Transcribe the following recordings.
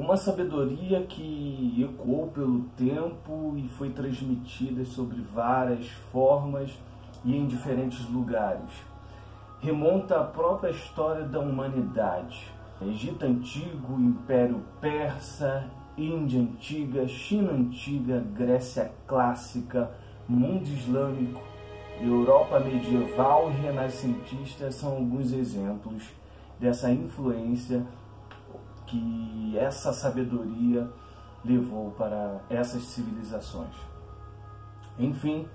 uma sabedoria que ecoou pelo tempo e foi transmitida sobre várias formas e em diferentes lugares. Remonta à própria história da humanidade. Egito Antigo, Império Persa, Índia Antiga, China Antiga, Grécia Clássica, Mundo Islâmico, Europa Medieval e Renascentista são alguns exemplos dessa influência que essa sabedoria levou para essas civilizações. Enfim,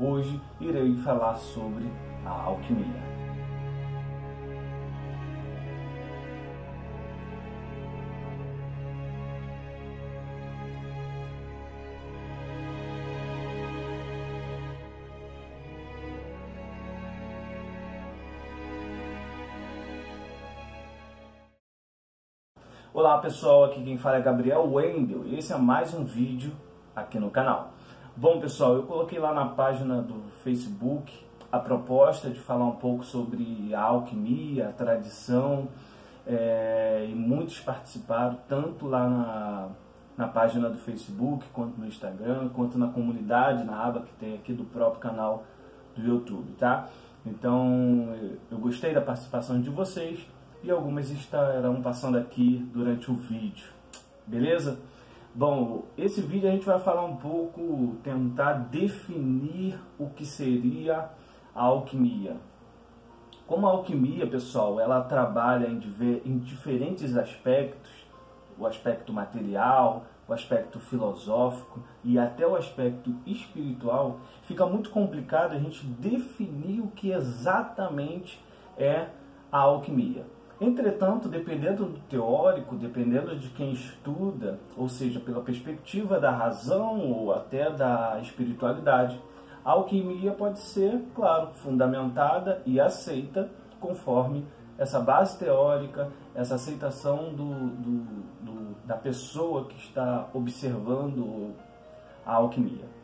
hoje irei falar sobre a alquimia. Olá pessoal, aqui quem fala é Gabriel Wendel e esse é mais um vídeo aqui no canal. Bom pessoal, eu coloquei lá na página do Facebook a proposta de falar um pouco sobre a alquimia, a tradição é, e muitos participaram tanto lá na, na página do Facebook quanto no Instagram, quanto na comunidade, na aba que tem aqui do próprio canal do YouTube, tá? Então eu gostei da participação de vocês e algumas estarão passando aqui durante o vídeo, beleza? Bom, esse vídeo a gente vai falar um pouco, tentar definir o que seria a alquimia. Como a alquimia, pessoal, ela trabalha em, em diferentes aspectos, o aspecto material, o aspecto filosófico e até o aspecto espiritual, fica muito complicado a gente definir o que exatamente é a alquimia. Entretanto, dependendo do teórico, dependendo de quem estuda, ou seja, pela perspectiva da razão ou até da espiritualidade, a alquimia pode ser, claro, fundamentada e aceita conforme essa base teórica, essa aceitação do, do, do, da pessoa que está observando a alquimia.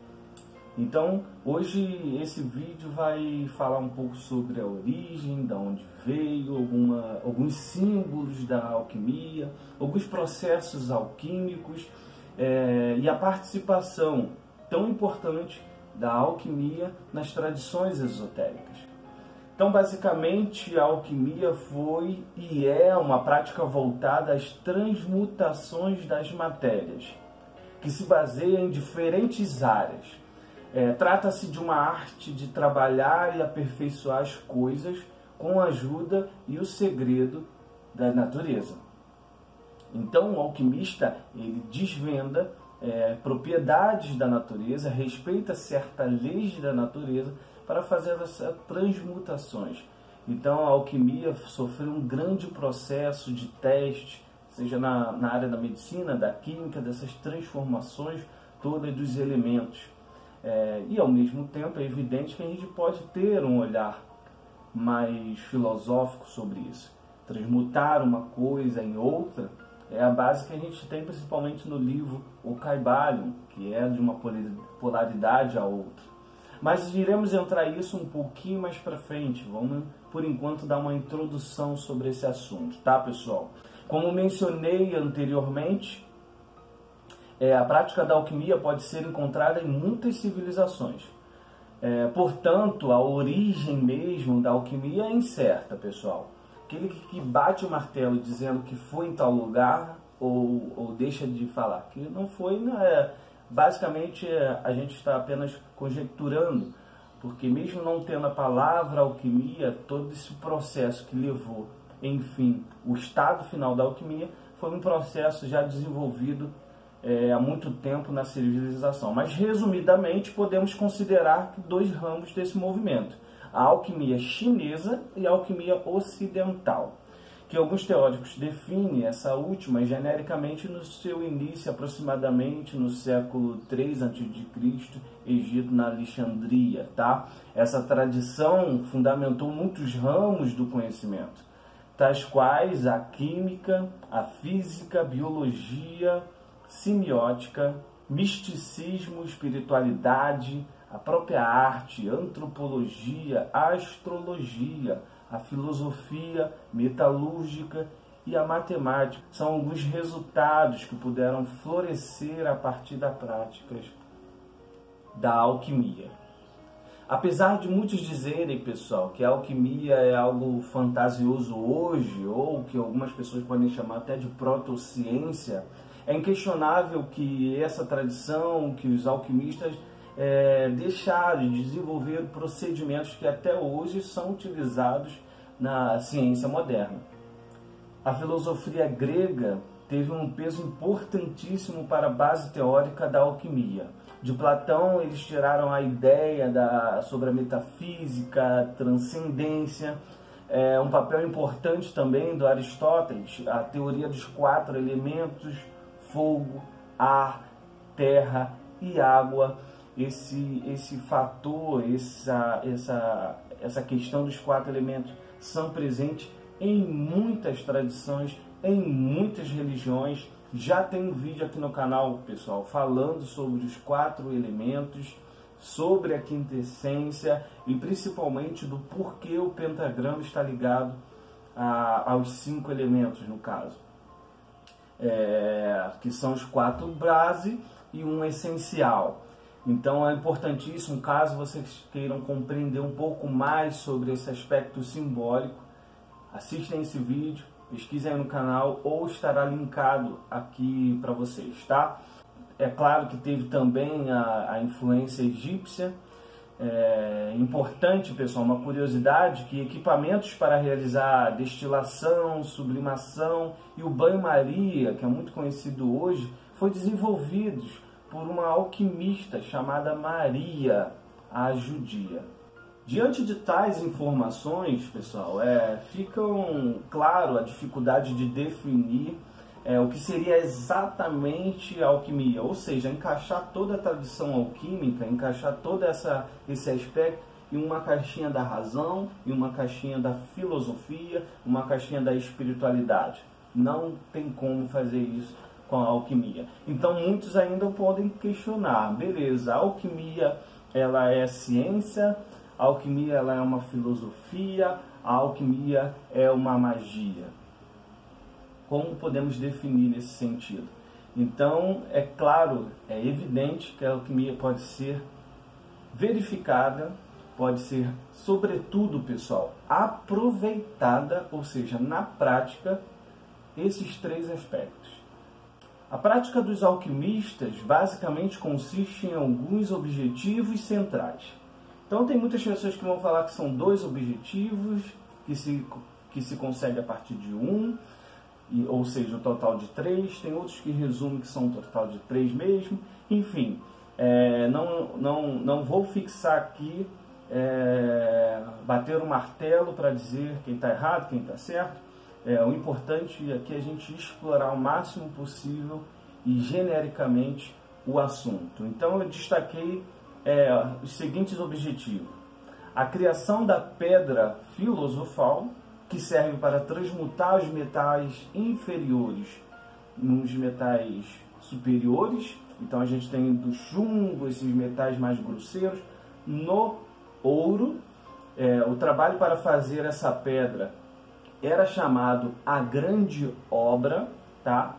Então, hoje esse vídeo vai falar um pouco sobre a origem, da onde veio, alguma, alguns símbolos da alquimia, alguns processos alquímicos é, e a participação tão importante da alquimia nas tradições esotéricas. Então, basicamente, a alquimia foi e é uma prática voltada às transmutações das matérias, que se baseia em diferentes áreas é, Trata-se de uma arte de trabalhar e aperfeiçoar as coisas com a ajuda e o segredo da natureza. Então, o alquimista ele desvenda é, propriedades da natureza, respeita certas leis da natureza para fazer essas transmutações. Então, a alquimia sofreu um grande processo de teste, seja na, na área da medicina, da química, dessas transformações todas dos elementos. É, e ao mesmo tempo é evidente que a gente pode ter um olhar mais filosófico sobre isso. Transmutar uma coisa em outra é a base que a gente tem principalmente no livro O Caibalion, que é de uma polaridade a outra. Mas iremos entrar isso um pouquinho mais para frente. Vamos, por enquanto, dar uma introdução sobre esse assunto, tá, pessoal? Como mencionei anteriormente, é, a prática da alquimia pode ser encontrada em muitas civilizações. É, portanto, a origem mesmo da alquimia é incerta, pessoal. Aquele que bate o martelo dizendo que foi em tal lugar ou, ou deixa de falar que não foi, né, é, basicamente é, a gente está apenas conjecturando, porque mesmo não tendo a palavra alquimia, todo esse processo que levou, enfim, o estado final da alquimia foi um processo já desenvolvido é, há muito tempo na civilização. Mas, resumidamente, podemos considerar dois ramos desse movimento: a alquimia chinesa e a alquimia ocidental, que alguns teóricos definem essa última genericamente no seu início, aproximadamente no século 3 a.C., Egito, na Alexandria. Tá? Essa tradição fundamentou muitos ramos do conhecimento, tais quais a química, a física, a biologia, semiótica, misticismo, espiritualidade, a própria arte, antropologia, astrologia, a filosofia metalúrgica e a matemática. São alguns resultados que puderam florescer a partir das práticas da alquimia. Apesar de muitos dizerem, pessoal, que a alquimia é algo fantasioso hoje, ou que algumas pessoas podem chamar até de protociência, é inquestionável que essa tradição, que os alquimistas é, deixaram de desenvolver procedimentos que até hoje são utilizados na ciência moderna. A filosofia grega teve um peso importantíssimo para a base teórica da alquimia. De Platão, eles tiraram a ideia da, sobre a metafísica, a transcendência, é, um papel importante também do Aristóteles, a teoria dos quatro elementos: fogo, ar, terra e água. Esse, esse fator, essa, essa, essa questão dos quatro elementos são presentes em muitas tradições, em muitas religiões. Já tem um vídeo aqui no canal, pessoal, falando sobre os quatro elementos, sobre a quintessência e principalmente do porquê o pentagrama está ligado a, aos cinco elementos, no caso. É, que são os quatro base e um essencial. Então é importantíssimo, caso vocês queiram compreender um pouco mais sobre esse aspecto simbólico, assistem esse vídeo, pesquisem aí no canal ou estará linkado aqui para vocês, tá? É claro que teve também a, a influência egípcia. É importante, pessoal, uma curiosidade que equipamentos para realizar destilação, sublimação e o banho-maria, que é muito conhecido hoje, foi desenvolvidos por uma alquimista chamada Maria, a judia. Diante de tais informações, pessoal, é, ficam claro a dificuldade de definir é, o que seria exatamente a alquimia, ou seja, encaixar toda a tradição alquímica, encaixar todo essa, esse aspecto em uma caixinha da razão, em uma caixinha da filosofia, uma caixinha da espiritualidade. Não tem como fazer isso com a alquimia. Então muitos ainda podem questionar, beleza, a alquimia ela é ciência, a alquimia ela é uma filosofia, a alquimia é uma magia. Como podemos definir nesse sentido? Então, é claro, é evidente que a alquimia pode ser verificada, pode ser, sobretudo, pessoal, aproveitada, ou seja, na prática, esses três aspectos. A prática dos alquimistas basicamente consiste em alguns objetivos centrais. Então tem muitas pessoas que vão falar que são dois objetivos que se, que se consegue a partir de um, e, ou seja, o total de três. Tem outros que resumem que são um total de três mesmo. Enfim, é, não, não, não vou fixar aqui, é, bater o martelo para dizer quem está errado, quem está certo. É, o importante aqui é a gente explorar o máximo possível e genericamente o assunto. Então eu destaquei é, os seguintes objetivos: a criação da pedra filosofal, que serve para transmutar os metais inferiores nos metais superiores. Então a gente tem do chumbo, esses metais mais grosseiros, no ouro. É, o trabalho para fazer essa pedra era chamado a grande obra, tá?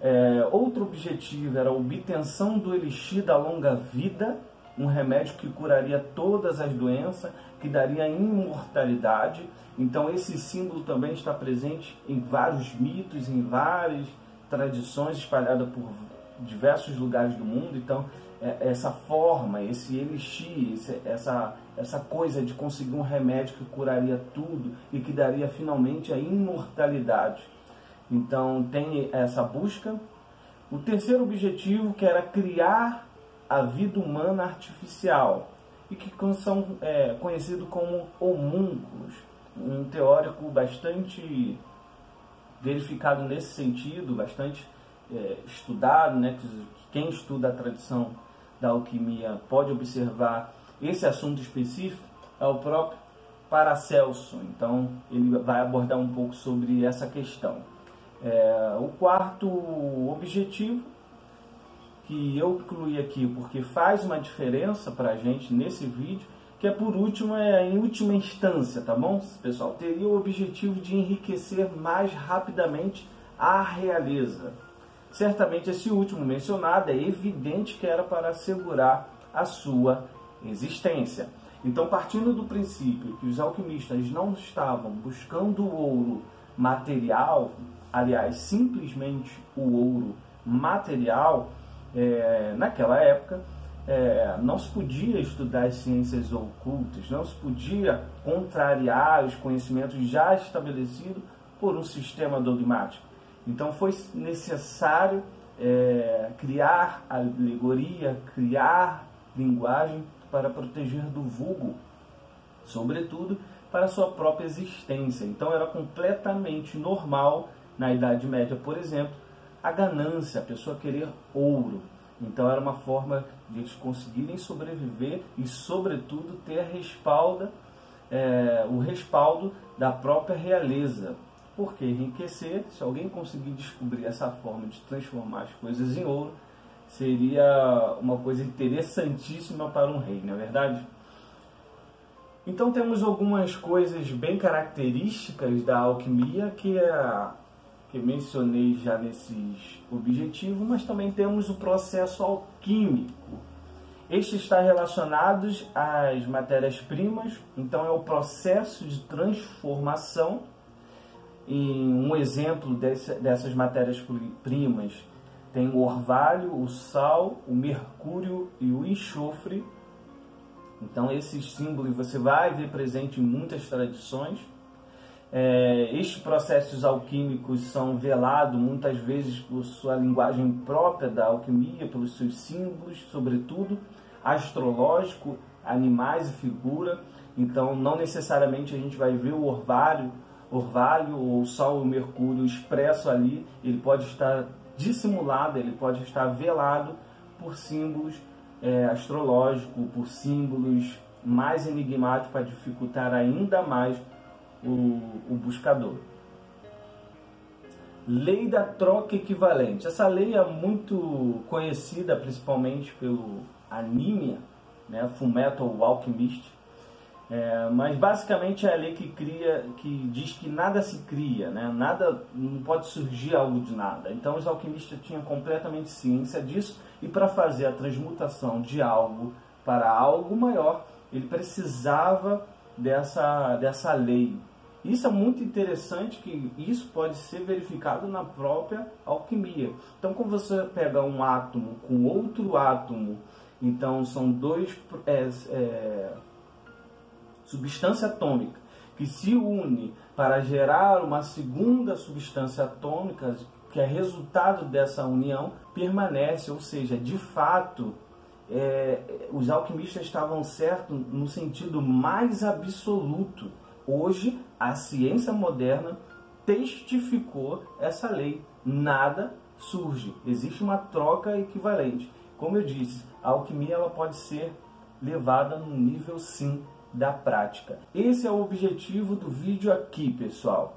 É, outro objetivo era a obtenção do elixir da longa vida, um remédio que curaria todas as doenças, que daria imortalidade. Então esse símbolo também está presente em vários mitos, em várias tradições espalhadas por diversos lugares do mundo. Então é, essa forma, esse elixir, essa, essa coisa de conseguir um remédio que curaria tudo e que daria finalmente a imortalidade. Então tem essa busca. O terceiro objetivo que era criar a vida humana artificial e que são é, conhecidos como homúnculos, um teórico bastante verificado nesse sentido, bastante é, estudado, né, que quem estuda a tradição da alquimia pode observar esse assunto específico, é o próprio Paracelso. Então, ele vai abordar um pouco sobre essa questão. É, o quarto objetivo que eu incluí aqui porque faz uma diferença para a gente nesse vídeo que é por último, é em última instância, tá bom, pessoal? Teria o objetivo de enriquecer mais rapidamente a realeza. Certamente esse último mencionado é evidente que era para assegurar a sua existência. Então, partindo do princípio que os alquimistas não estavam buscando o ouro material, aliás, simplesmente o ouro material, é, naquela época, é, não se podia estudar as ciências ocultas, não se podia contrariar os conhecimentos já estabelecidos por um sistema dogmático. Então foi necessário é, criar alegoria, criar linguagem para proteger do vulgo, sobretudo para sua própria existência. Então era completamente normal na Idade Média, por exemplo, a ganância, a pessoa querer ouro. Então era uma forma de eles conseguirem sobreviver e, sobretudo, ter respalda, é, o respaldo da própria realeza. Porque enriquecer, se alguém conseguir descobrir essa forma de transformar as coisas em ouro, seria uma coisa interessantíssima para um rei, não é verdade? Então temos algumas coisas bem características da alquimia que é que mencionei já nesses objetivos, mas também temos o processo alquímico. Este está relacionado às matérias-primas, então é o processo de transformação. Em um exemplo desse, dessas matérias-primas tem o orvalho, o sal, o mercúrio e o enxofre. Então esses símbolos você vai ver presente em muitas tradições. É, estes processos alquímicos são velados muitas vezes por sua linguagem própria da alquimia, pelos seus símbolos, sobretudo astrológico, animais e figura. Então, não necessariamente a gente vai ver o orvalho, orvalho ou o Sol o Mercúrio expresso ali. Ele pode estar dissimulado, ele pode estar velado por símbolos é, astrológicos, por símbolos mais enigmáticos para dificultar ainda mais o, o buscador. Lei da troca equivalente. Essa lei é muito conhecida principalmente pelo anime, né, Fullmetal Alchemist, é, mas basicamente é a lei que cria, que diz que nada se cria, né? nada não pode surgir algo de nada. Então os alquimistas tinham completamente ciência disso e para fazer a transmutação de algo para algo maior, ele precisava dessa, dessa lei, isso é muito interessante que isso pode ser verificado na própria alquimia. Então, quando você pega um átomo com outro átomo, então são dois é, é, substância atômica que se une para gerar uma segunda substância atômica que é resultado dessa união permanece, ou seja, de fato é, os alquimistas estavam certos no sentido mais absoluto Hoje, a ciência moderna testificou essa lei. Nada surge, existe uma troca equivalente. Como eu disse, a alquimia ela pode ser levada no nível sim da prática. Esse é o objetivo do vídeo aqui, pessoal.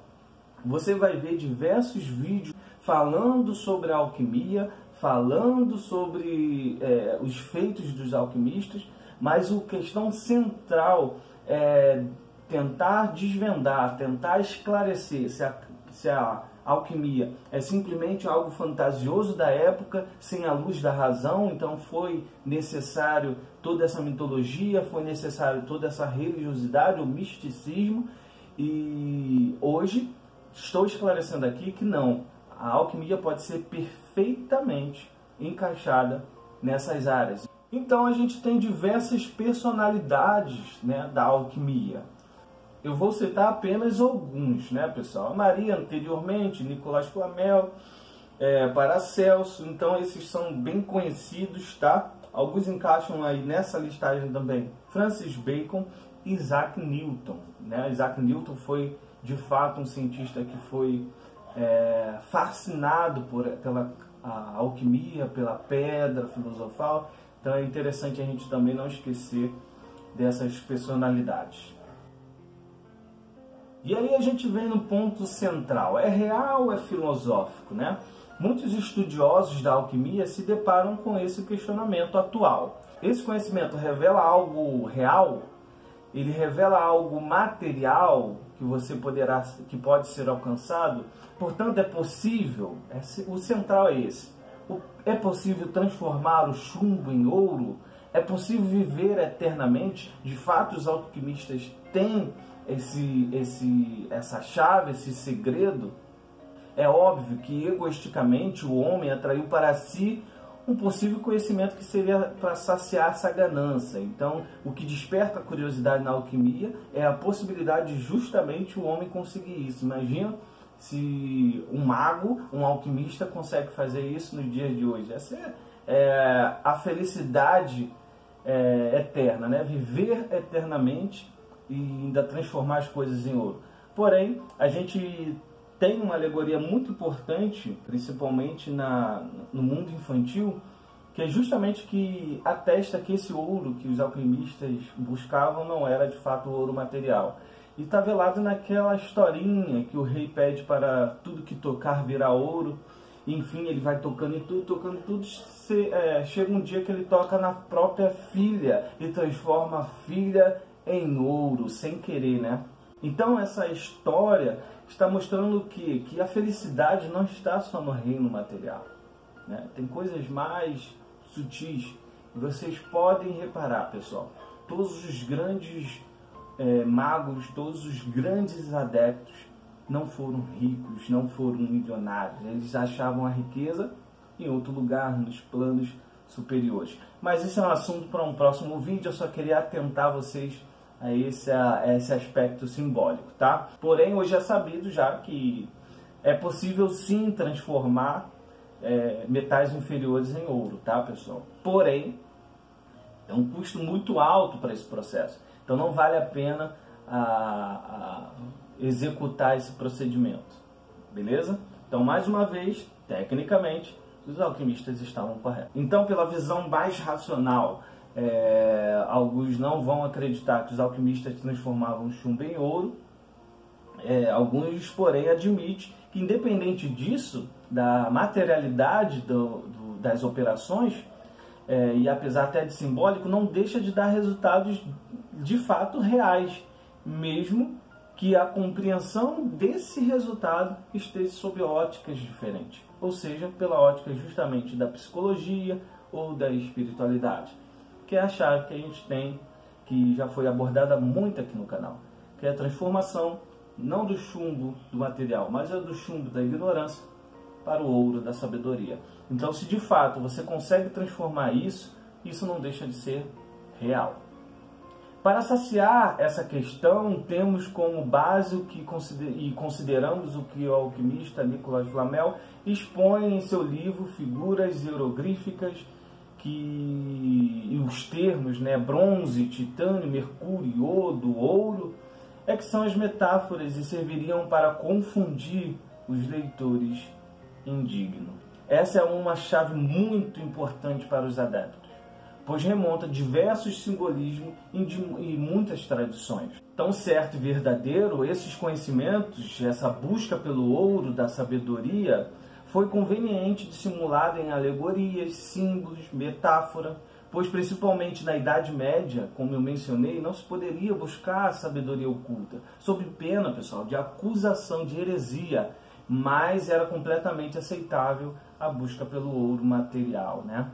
Você vai ver diversos vídeos falando sobre a alquimia, falando sobre é, os feitos dos alquimistas, mas a questão central é, tentar desvendar, tentar esclarecer se a, se a alquimia é simplesmente algo fantasioso da época, sem a luz da razão, então foi necessário toda essa mitologia, foi necessário toda essa religiosidade, o misticismo, e hoje estou esclarecendo aqui que não, a alquimia pode ser perfeitamente encaixada nessas áreas. Então a gente tem diversas personalidades né, da alquimia. Eu vou citar apenas alguns, né, pessoal? Maria anteriormente, Nicolás Flamel, é, Paracelso, então esses são bem conhecidos, tá? Alguns encaixam aí nessa listagem também. Francis Bacon, Isaac Newton, né? Isaac Newton foi de fato um cientista que foi é, fascinado por, pela alquimia, pela pedra filosofal. Então é interessante a gente também não esquecer dessas personalidades. E aí a gente vem no ponto central: é real ou é filosófico? Né? Muitos estudiosos da alquimia se deparam com esse questionamento atual. Esse conhecimento revela algo real? ele revela algo material que você poderá, que pode ser alcançado. Portanto, é possível. É, o central é esse. É possível transformar o chumbo em ouro. É possível viver eternamente. De fato, os alquimistas têm esse, esse, essa chave, esse segredo. É óbvio que egoisticamente o homem atraiu para si um possível conhecimento que seria para saciar essa ganância. Então, o que desperta a curiosidade na alquimia é a possibilidade de justamente o homem conseguir isso. Imagina se um mago, um alquimista consegue fazer isso nos dias de hoje. Essa é, é a felicidade é, eterna, né? Viver eternamente e ainda transformar as coisas em ouro. Porém, a gente tem uma alegoria muito importante, principalmente na, no mundo infantil, que é justamente que atesta que esse ouro que os alquimistas buscavam não era de fato ouro material. E está velado naquela historinha que o rei pede para tudo que tocar virar ouro. Enfim, ele vai tocando em tudo, tocando tudo. Se, é, chega um dia que ele toca na própria filha e transforma a filha em ouro, sem querer, né? Então essa história está mostrando que, que a felicidade não está só no reino material. Né? Tem coisas mais sutis. Vocês podem reparar, pessoal. Todos os grandes é, magos, todos os grandes adeptos não foram ricos, não foram milionários. Eles achavam a riqueza em outro lugar, nos planos superiores. Mas isso é um assunto para um próximo vídeo. Eu só queria atentar vocês a esse, a esse aspecto simbólico, tá? Porém, hoje é sabido já que é possível sim transformar é, metais inferiores em ouro, tá, pessoal? Porém, é um custo muito alto para esse processo. Então, não vale a pena a, a executar esse procedimento, beleza? Então, mais uma vez, tecnicamente, os alquimistas estavam corretos. Então, pela visão mais racional é, alguns não vão acreditar que os alquimistas transformavam chumbo em ouro. É, alguns, porém, admitem que, independente disso, da materialidade do, do, das operações, é, e apesar até de simbólico, não deixa de dar resultados de fato reais, mesmo que a compreensão desse resultado esteja sob óticas diferentes, ou seja, pela ótica justamente da psicologia ou da espiritualidade que é a chave que a gente tem, que já foi abordada muito aqui no canal, que é a transformação não do chumbo do material, mas é do chumbo da ignorância para o ouro da sabedoria. Então, se de fato você consegue transformar isso, isso não deixa de ser real. Para saciar essa questão, temos como base o que e consideramos o que o alquimista Nicolas Flamel expõe em seu livro Figuras Hierogríficas que os termos, né, bronze, titânio, mercúrio, iodo, ouro, é que são as metáforas e serviriam para confundir os leitores indignos. Essa é uma chave muito importante para os adeptos, pois remonta diversos simbolismos e muitas tradições. Tão certo e verdadeiro, esses conhecimentos, essa busca pelo ouro da sabedoria, foi conveniente dissimulada em alegorias, símbolos, metáfora, pois principalmente na Idade Média, como eu mencionei, não se poderia buscar a sabedoria oculta, sob pena, pessoal, de acusação de heresia, mas era completamente aceitável a busca pelo ouro material, né?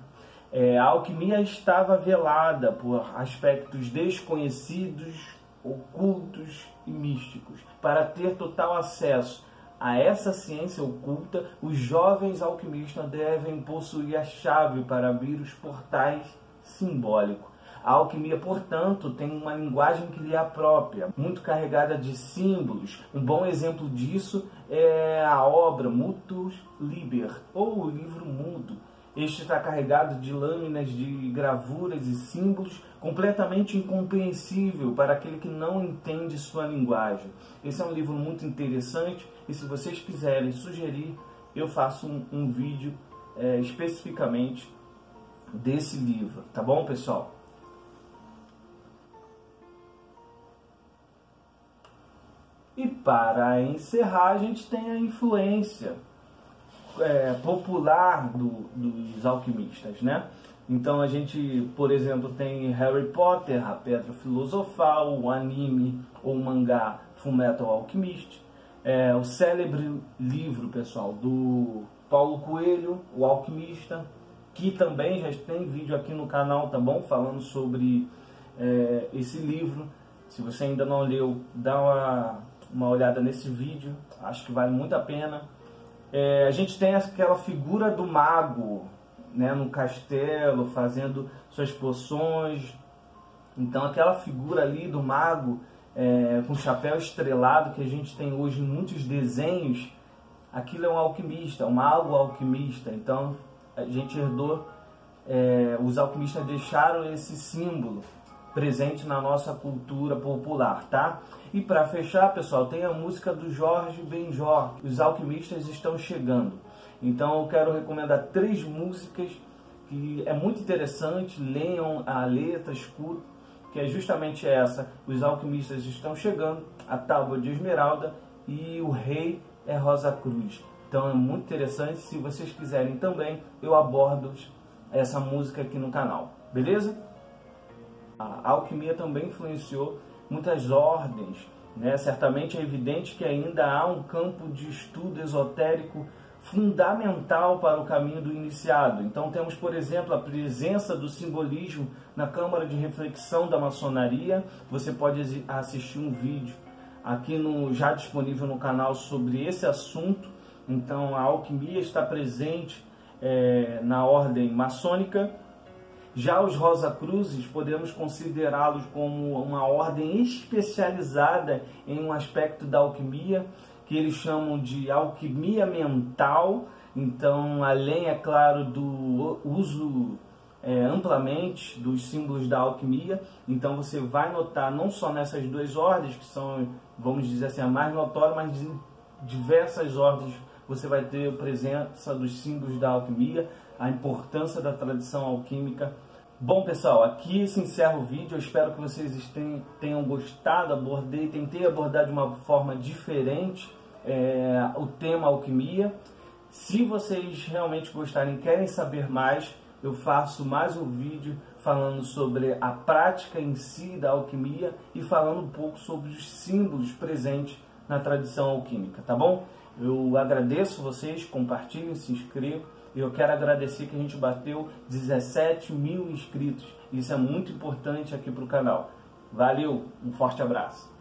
É, a alquimia estava velada por aspectos desconhecidos, ocultos e místicos, para ter total acesso a essa ciência oculta, os jovens alquimistas devem possuir a chave para abrir os portais simbólicos. A alquimia, portanto, tem uma linguagem que lhe é própria, muito carregada de símbolos. Um bom exemplo disso é a obra Mutus Liber, ou o livro mudo, este está carregado de lâminas de gravuras e símbolos completamente incompreensível para aquele que não entende sua linguagem. Esse é um livro muito interessante e se vocês quiserem sugerir, eu faço um, um vídeo é, especificamente desse livro, tá bom, pessoal? E para encerrar, a gente tem a influência é, popular do, dos alquimistas, né? Então a gente, por exemplo, tem Harry Potter, a Pedra Filosofal, o anime ou o mangá Fullmetal Alchemist, é, o célebre livro, pessoal, do Paulo Coelho, o Alquimista, que também já tem vídeo aqui no canal, tá bom? Falando sobre é, esse livro. Se você ainda não leu, dá uma, uma olhada nesse vídeo, acho que vale muito a pena. É, a gente tem aquela figura do mago, né, no castelo, fazendo suas poções. Então, aquela figura ali do mago é, com chapéu estrelado que a gente tem hoje em muitos desenhos, aquilo é um alquimista, um mago alquimista. Então, a gente herdou, é, os alquimistas deixaram esse símbolo presente na nossa cultura popular, tá? E para fechar, pessoal, tem a música do Jorge Benjor, Os Alquimistas Estão Chegando. Então eu quero recomendar três músicas que é muito interessante, leiam a letra, escutem, que é justamente essa, Os Alquimistas Estão Chegando, A Tábua de Esmeralda e O Rei é Rosa Cruz. Então é muito interessante, se vocês quiserem também, eu abordo essa música aqui no canal, beleza? A alquimia também influenciou muitas ordens, né? certamente é evidente que ainda há um campo de estudo esotérico fundamental para o caminho do iniciado. Então temos, por exemplo, a presença do simbolismo na Câmara de Reflexão da Maçonaria. Você pode assistir um vídeo aqui no já disponível no canal sobre esse assunto. Então a alquimia está presente é, na ordem maçônica. Já os Rosa Cruzes podemos considerá-los como uma ordem especializada em um aspecto da alquimia que eles chamam de alquimia mental. Então, além, é claro, do uso é, amplamente dos símbolos da alquimia, então você vai notar não só nessas duas ordens, que são, vamos dizer assim, a mais notória, mas em diversas ordens você vai ter a presença dos símbolos da alquimia, a importância da tradição alquímica. Bom, pessoal, aqui se encerra o vídeo. Eu espero que vocês tenham gostado. Abordei, tentei abordar de uma forma diferente é, o tema alquimia. Se vocês realmente gostarem, querem saber mais, eu faço mais um vídeo falando sobre a prática em si da alquimia e falando um pouco sobre os símbolos presentes na tradição alquímica, tá bom? Eu agradeço vocês, compartilhem, se inscrevam. Eu quero agradecer que a gente bateu 17 mil inscritos. Isso é muito importante aqui para o canal. Valeu, um forte abraço.